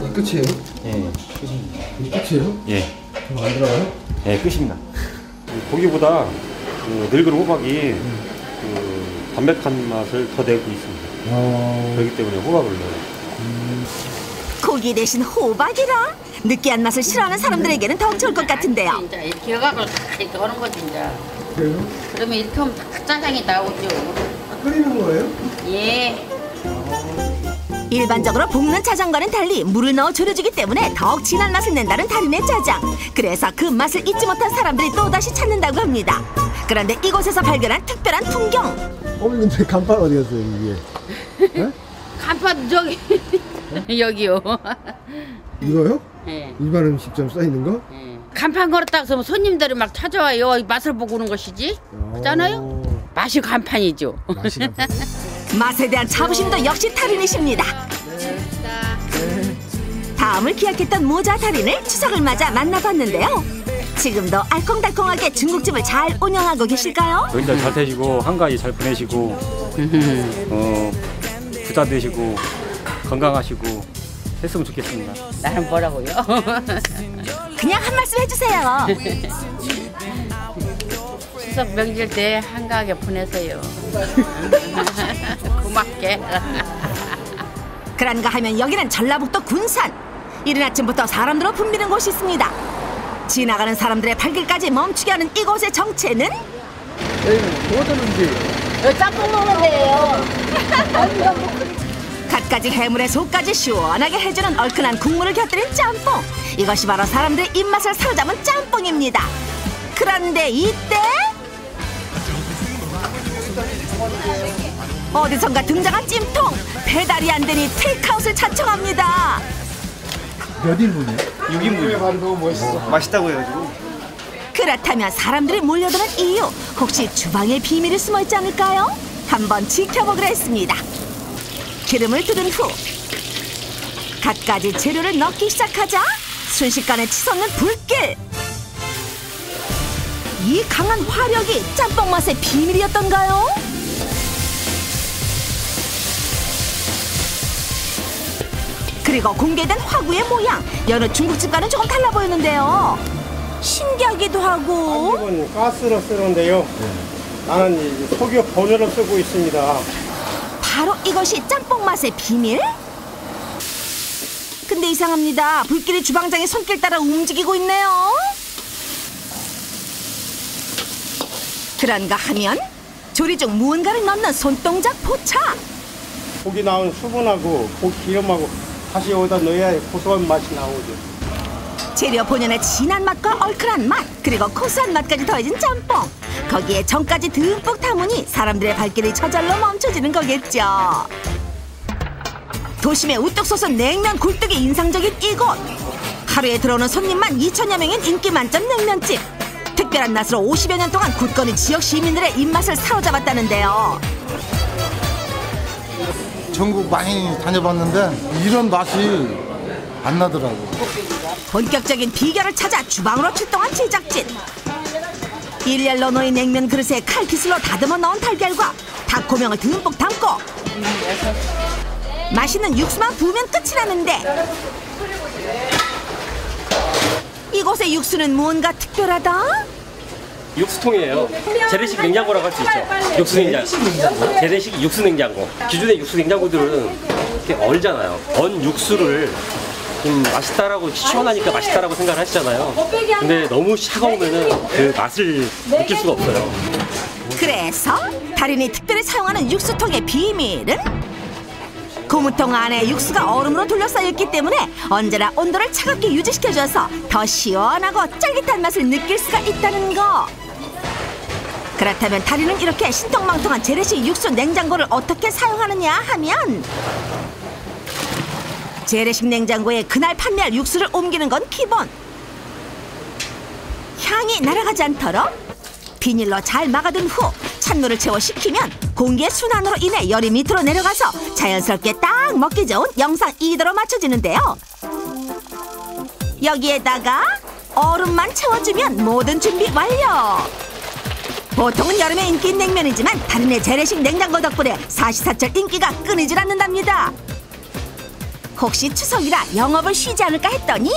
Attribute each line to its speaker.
Speaker 1: 이 끝이에요?
Speaker 2: 예, 끝입니다.
Speaker 1: 이 끝이에요?
Speaker 2: 예,
Speaker 1: 더 안 들어가요?
Speaker 2: 예, 끝입니다. 고기보다 그 늙은 호박이 그 담백한 맛을 더 내고 있습니다.
Speaker 1: 어...
Speaker 2: 그렇기 때문에 호박을 넣어요.
Speaker 3: 고기 대신 호박이라 느끼한 맛을 싫어하는 사람들에게는 더 좋을 것 같은데요.
Speaker 4: 이제 이렇게 다 이렇게 하는 거지 이제.
Speaker 1: 그래요?
Speaker 4: 그러면 이렇게 하면 다 짜장이 나오죠.
Speaker 1: 아, 끓이는 거예요?
Speaker 4: 예.
Speaker 3: 일반적으로 볶는 짜장과는 달리 물을 넣어 졸여주기 때문에 더욱 진한 맛을 낸다는 달인의 짜장. 그래서 그 맛을 잊지 못한 사람들이 또다시 찾는다고 합니다. 그런데 이곳에서 발견한 특별한 풍경.
Speaker 1: 어머니 근데 간판 어디 갔어요 이게?
Speaker 4: 간판 저기 여기요.
Speaker 1: 이거요?
Speaker 4: 예.
Speaker 1: 일반 음식점 써 있는 거?
Speaker 4: 예. 간판 걸었다 그러면 손님들이 막 찾아와요. 맛을 보고 오는 것이지.
Speaker 1: 어,
Speaker 4: 맛이 간판이죠.
Speaker 1: 맛이 간판.
Speaker 3: 맛에 대한 자부심도 역시 달인이십니다. 다음을 기약했던 모자 달인을 추석을 맞아 만나봤는데요. 지금도 알콩달콩하게 중국집을 잘 운영하고 계실까요?
Speaker 2: 여기다 잘 되시고 한가위 잘 보내시고 어 부자 되시고 건강하시고 했으면 좋겠습니다.
Speaker 4: 나는 뭐라고요?
Speaker 3: 그냥 한 말씀 해주세요.
Speaker 4: 추석 명절 때 한가하게 보내세요. 고맙게.
Speaker 3: 그런가 하면 여기는 전라북도 군산. 이른 아침부터 사람들로 붐비는 곳이 있습니다. 지나가는 사람들의 발길까지 멈추게 하는 이곳의 정체는 갖가지 해물에 속까지 시원하게 해주는 얼큰한 국물을 곁들인 짬뽕. 이것이 바로 사람들의 입맛을 사로잡은 짬뽕입니다. 그런데 이때 어디선가 등장한 찜통 배달이 안 되니 테이크아웃을 자청합니다.
Speaker 1: 몇 인분이에요?
Speaker 2: 6인분
Speaker 1: 말이 너무 멋있어.
Speaker 2: 맛있다고 해가지고
Speaker 3: 그렇다면 사람들이 몰려드는 이유 혹시 주방에 비밀이 숨어 있지 않을까요? 한번 지켜보기로 했습니다. 기름을 두른 후 갖가지 재료를 넣기 시작하자 순식간에 치솟는 불길. 이 강한 화력이 짬뽕 맛의 비밀이었던가요? 그리고 공개된 화구의 모양 여느 중국집과는 조금 달라 보이는데요. 신기하기도 하고
Speaker 5: 이건 가스로 쓰는데요. 나는 이 석유 번호를 쓰고 있습니다.
Speaker 3: 바로 이것이 짬뽕 맛의 비밀? 근데 이상합니다. 불길이 주방장의 손길 따라 움직이고 있네요. 그런가 하면 조리 중 무언가를 넣는 손동작 포착.
Speaker 5: 고기 나온 수분하고 고기 기름하고 다시 여기다 넣어야 고소한 맛이 나오죠.
Speaker 3: 재료 본연의 진한 맛과 얼큰한 맛 그리고 고소한 맛까지 더해진 짬뽕. 거기에 정까지 듬뿍 담으니 사람들의 발길이 저절로 멈춰지는 거겠죠. 도심에 우뚝 솟은 냉면 굴뚝이 인상적인 이곳. 하루에 들어오는 손님만 2천여 명인 인기 만점 냉면집. 특별한 낯으로 50여 년 동안 굳건히 지역 시민들의 입맛을 사로잡았다는데요
Speaker 6: 전국 많이 다녀봤는데 이런 맛이 안 나더라고.
Speaker 3: 본격적인 비결을 찾아 주방으로 출동한 제작진. 일렬로 놓인 냉면 그릇에 칼기술로 다듬어 넣은 달걀과 닭고명을 듬뿍 담고 맛있는 육수만 부으면 끝이 나는데 이곳의 육수는 무언가 특별하다?
Speaker 7: 육수통이에요. 재래식 냉장고라고 할 수 있죠. 육수 냉장고. 재래식 육수 냉장고. 기존의 육수 냉장고들은 이렇게 얼잖아요. 얼 육수를 좀 맛있다라고 시원하니까 맛있다라고 생각을 하시잖아요. 근데 너무 차가우면은 그 맛을 느낄 수가 없어요.
Speaker 3: 그래서 달인이 특별히 사용하는 육수통의 비밀은 고무통 안에 육수가 얼음으로 둘러싸여 있기 때문에 언제나 온도를 차갑게 유지시켜줘서 더 시원하고 쫄깃한 맛을 느낄 수가 있다는 거. 그렇다면 달인은 이렇게 신통망통한 재래식 육수 냉장고를 어떻게 사용하느냐 하면 재래식 냉장고에 그날 판매할 육수를 옮기는 건 기본. 향이 날아가지 않도록 비닐로 잘 막아둔 후 찬물을 채워 식히면 공기의 순환으로 인해 열이 밑으로 내려가서 자연스럽게 딱 먹기 좋은 영상 2도로 맞춰지는데요. 여기에다가 얼음만 채워주면 모든 준비 완료. 보통은 여름에 인기 인 냉면이지만 달인의 재래식 냉장고 덕분에 사시사철 인기가 끊이질 않는답니다. 혹시 추석이라 영업을 쉬지 않을까 했더니